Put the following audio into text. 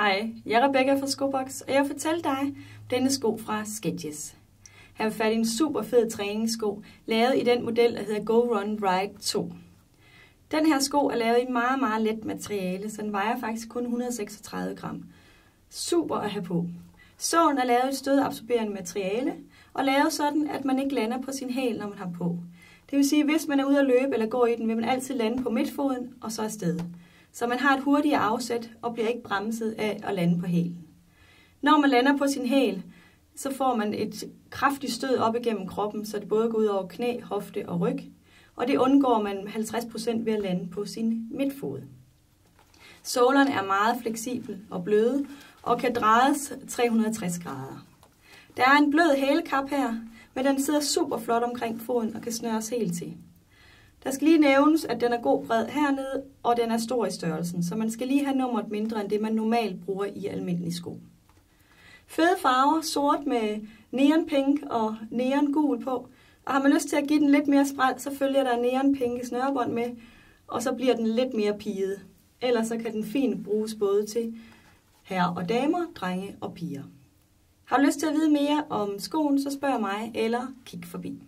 Hej, jeg er Rebecca fra Skobox, og jeg vil fortælle dig denne sko fra Skechers. Her er fat i en super fed træningssko, lavet i den model, der hedder Go Run Ride 2. Den her sko er lavet i meget, meget let materiale, så den vejer faktisk kun 136 gram. Super at have på. Sålen er lavet i stødabsorberende materiale, og lavet sådan, at man ikke lander på sin hæl, når man har på. Det vil sige, at hvis man er ude at løbe eller går i den, vil man altid lande på midtfoden og så afsted så man har et hurtigere afsæt og bliver ikke bremset af at lande på hælen. Når man lander på sin hæl, så får man et kraftigt stød op igennem kroppen, så det både går ud over knæ, hofte og ryg, og det undgår man 50% ved at lande på sin midtfod. Sålerne er meget fleksibel og bløde og kan drejes 360 grader. Der er en blød hælekap her, men den sidder super flot omkring foden og kan snøres helt til. Der skal lige nævnes, at den er god bred hernede, og den er stor i størrelsen, så man skal lige have nummeret mindre end det, man normalt bruger i almindelige sko. Fede farver, sort med neon pink og neon gul på, og har man lyst til at give den lidt mere spræl, så følger der neon pink snørebånd med, og så bliver den lidt mere piget. Ellers så kan den fint bruges både til herrer og damer, drenge og piger. Har du lyst til at vide mere om skoen, så spørg mig eller kig forbi.